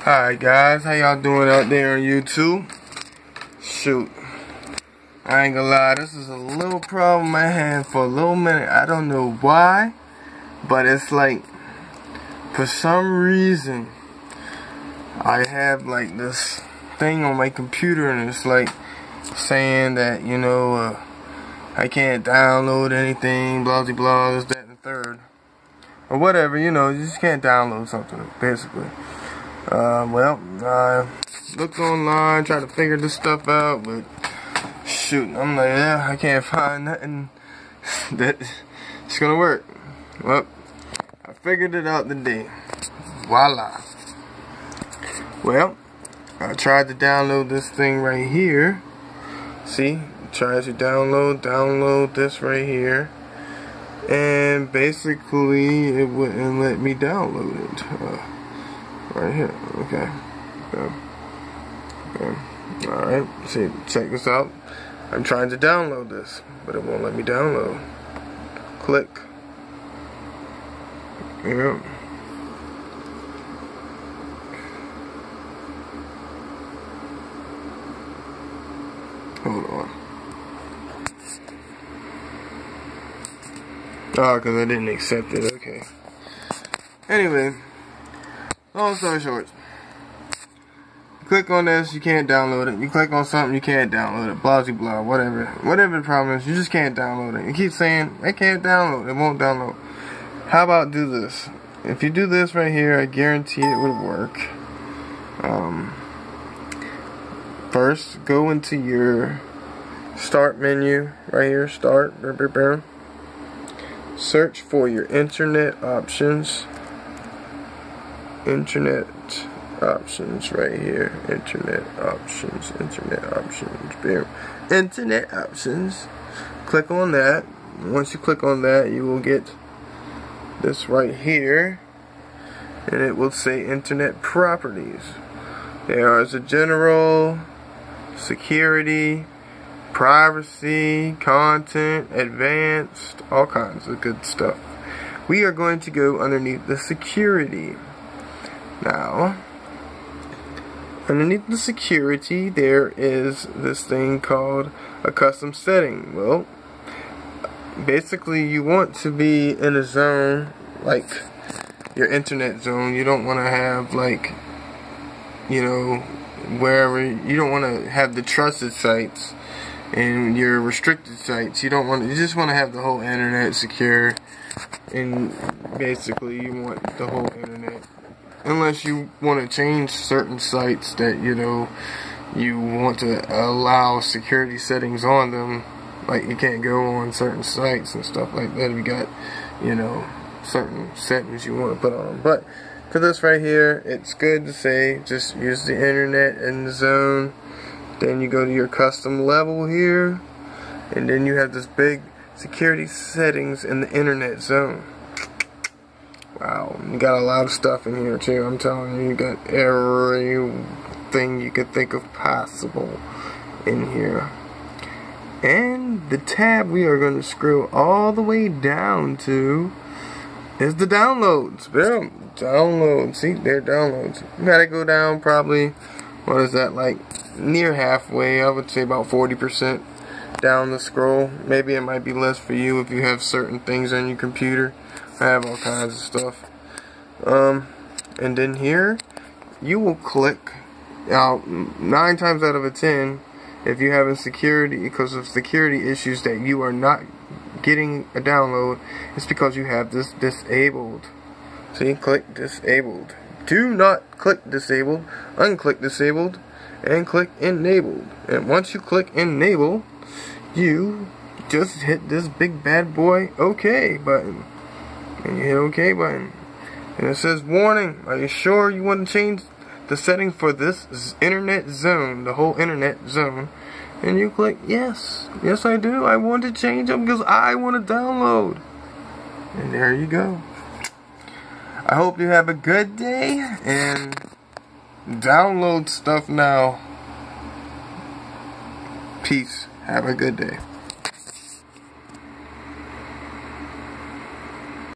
Alright guys, how y'all doing out there on YouTube? Shoot. I ain't gonna lie, this is a little problem I had for a little minute. I don't know why, but it's like, for some reason, I have like this thing on my computer and it's like saying that, you know, uh, I can't download anything, blah, blah, blah, this, that, and the third. Or whatever, you know, you just can't download something, basically. Uh, well, I looked online, tried to figure this stuff out, but shoot, I'm like, yeah, I can't find nothing that's gonna work. Well, I figured it out today. Voila. Well, I tried to download this thing right here. See, tried to download, download this right here. And basically, it wouldn't let me download it. Uh, right here. Okay. Okay. okay. Alright, see, check this out. I'm trying to download this, but it won't let me download. Click. Yep. Hold on. Ah, oh, because I didn't accept it. Okay. Anyway. Long story short, click on this, you can't download it. You click on something, you can't download it. Blah, blah, blah, whatever. Whatever the problem is, you just can't download it. You keep saying, I can't download it, won't download. How about do this? If you do this right here, I guarantee it would work. Um, first, go into your start menu right here, start, search for your internet options internet options right here. Internet options internet options boom. Internet options. Click on that. Once you click on that you will get this right here and it will say internet properties. There is a general security privacy content advanced all kinds of good stuff. We are going to go underneath the security now, underneath the security, there is this thing called a custom setting. Well, basically, you want to be in a zone like your internet zone. You don't want to have like, you know, wherever you don't want to have the trusted sites and your restricted sites. You don't want. You just want to have the whole internet secure, and basically, you want the whole internet unless you want to change certain sites that you know you want to allow security settings on them. Like you can't go on certain sites and stuff like that you got you know certain settings you want to put on. But for this right here it's good to say just use the internet in the zone. Then you go to your custom level here and then you have this big security settings in the internet zone Wow, you got a lot of stuff in here too. I'm telling you, you got everything you could think of possible in here. And the tab we are going to screw all the way down to is the downloads. Boom, downloads. See, there downloads. You gotta go down probably, what is that, like near halfway. I would say about 40% down the scroll. Maybe it might be less for you if you have certain things on your computer. I have all kinds of stuff. Um, and then here, you will click, now, nine times out of a ten, if you have a security, because of security issues that you are not getting a download, it's because you have this disabled. See, click disabled. Do not click disabled, unclick disabled, and click enabled. And once you click enable, you just hit this big bad boy OK button and you hit OK button. And it says, warning, are you sure you want to change the setting for this internet zone, the whole internet zone? And you click, yes, yes I do. I want to change them because I want to download. And there you go. I hope you have a good day and download stuff now. Peace. Have a good day.